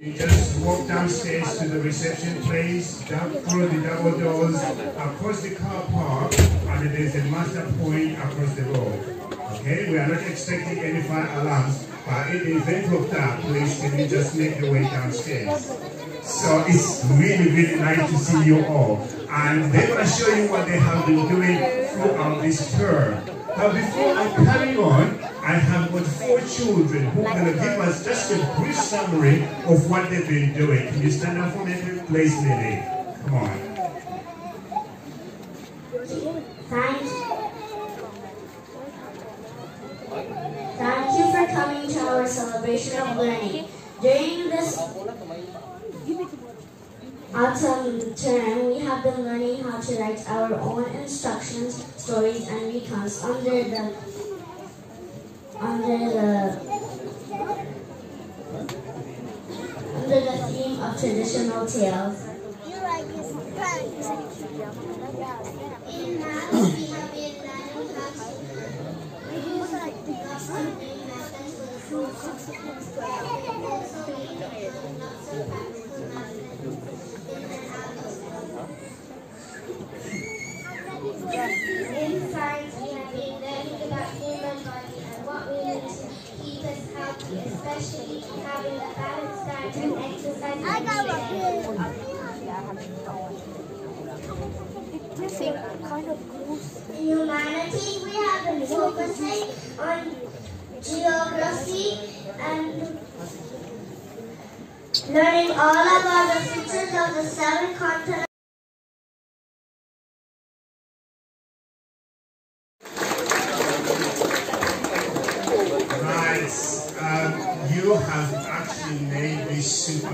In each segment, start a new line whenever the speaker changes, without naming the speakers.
You just walk downstairs to the reception place, down through the double doors, across the car park, and there's a master point across the road. Okay, we are not expecting any fire alarms, but in the event of that, please can you just make your way downstairs. So it's really, really nice to see you all. And they're going to show you what they have been doing throughout this tour. But before I carry on, I have got four children who to give us just a brief summary of what they've been doing. Can you stand up for me, please, Lily? Come on.
Thank, thank you for coming to our celebration of learning. During this autumn term, we have been learning how to write our own instructions, stories, and recounts under the under the under the theme of traditional tales.
In math, we have been learning how to use lots of new methods for the fruits. We have also been learning lots of practical math in and out In science, we have been learning about human body and what we need to keep us healthy, especially having a balanced diet and exercise. I In humanity, we have been focusing on geography and learning all about the features of the seven continents.
You.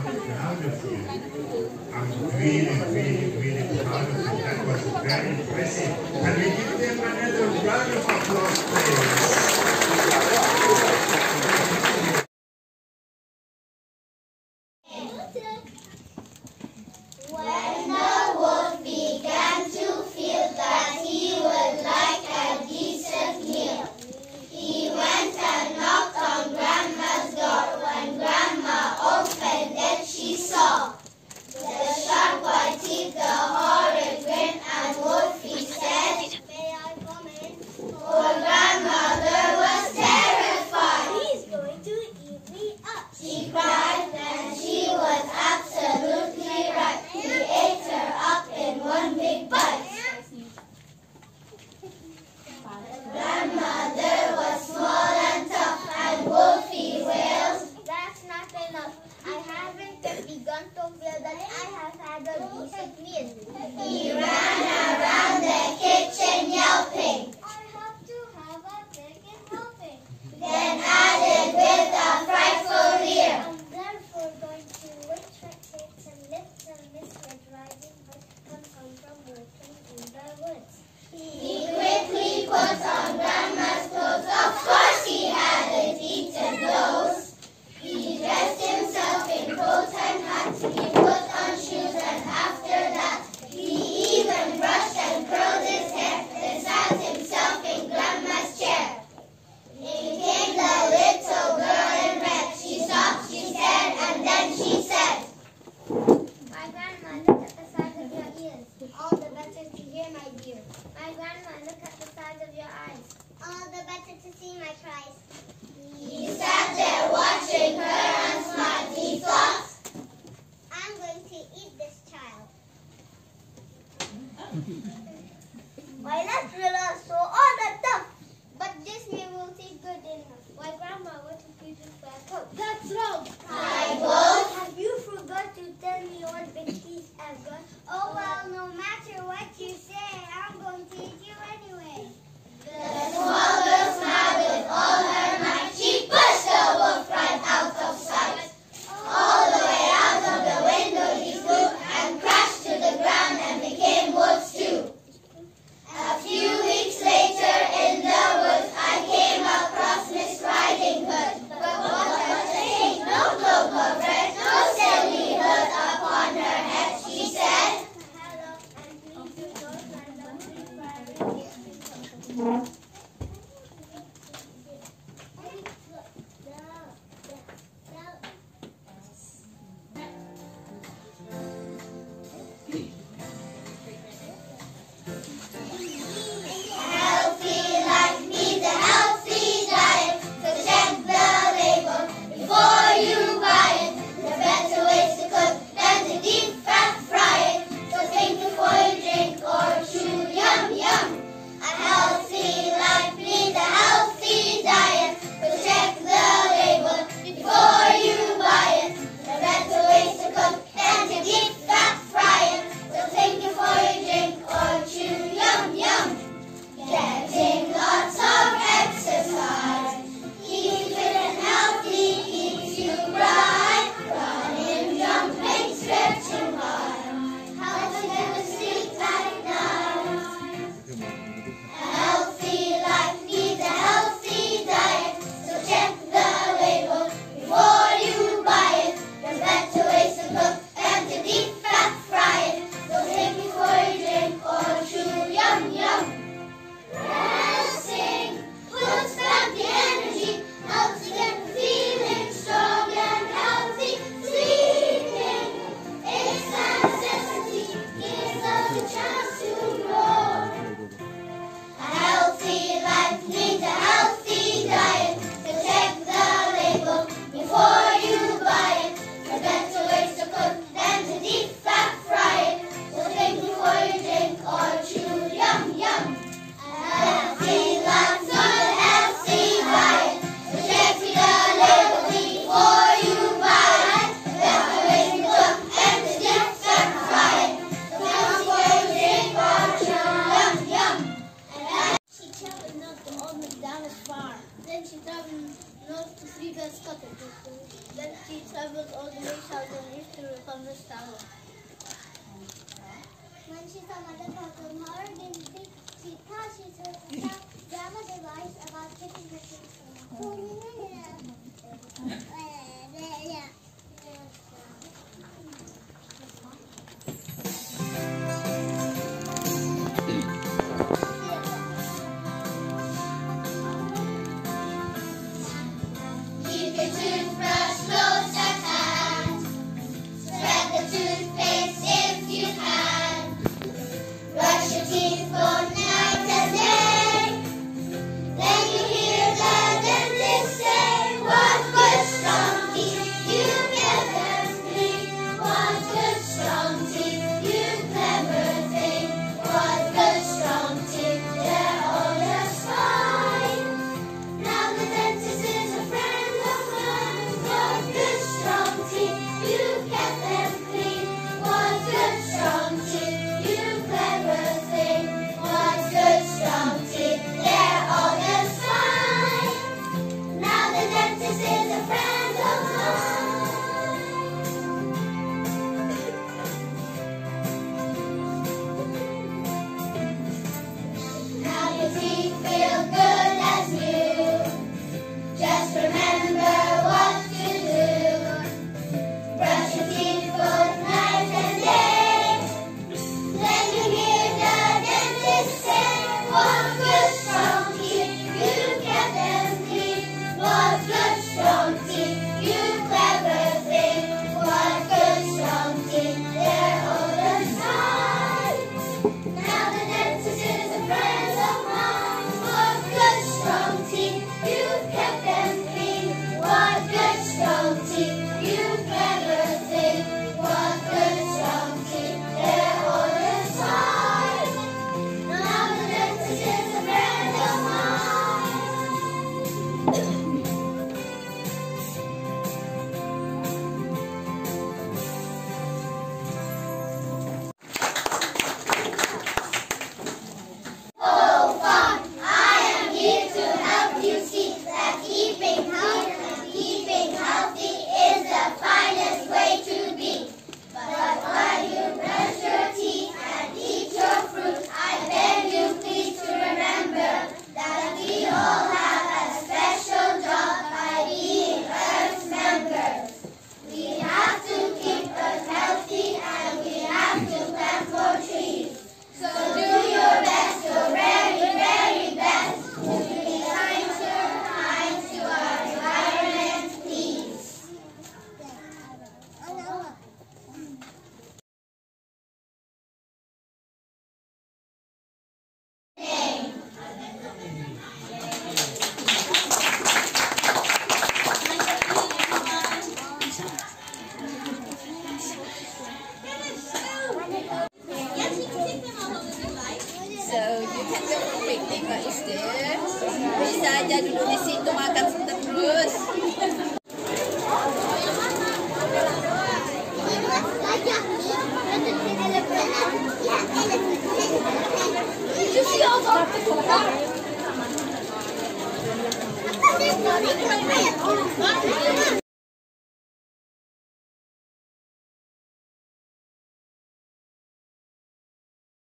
I'm really, really, really proud of you. That was very impressive. Can we give them another round of applause, please?
радо десять лет. Why not realize so